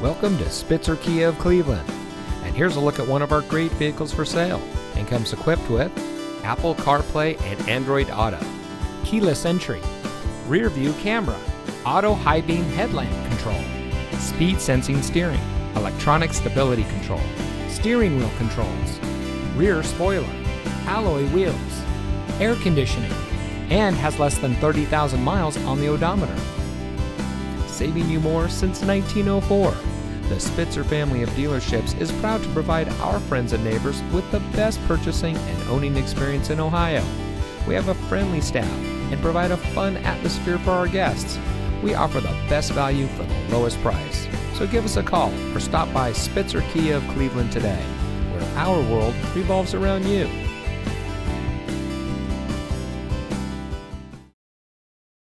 Welcome to Spitzer Kia of Cleveland. And here's a look at one of our great vehicles for sale and comes equipped with Apple CarPlay and Android Auto, keyless entry, rear view camera, auto high beam headlamp control, speed sensing steering, electronic stability control, steering wheel controls, rear spoiler, alloy wheels, air conditioning, and has less than 30,000 miles on the odometer. Saving you more since 1904. The Spitzer family of dealerships is proud to provide our friends and neighbors with the best purchasing and owning experience in Ohio. We have a friendly staff and provide a fun atmosphere for our guests. We offer the best value for the lowest price. So give us a call or stop by Spitzer Kia of Cleveland today, where our world revolves around you.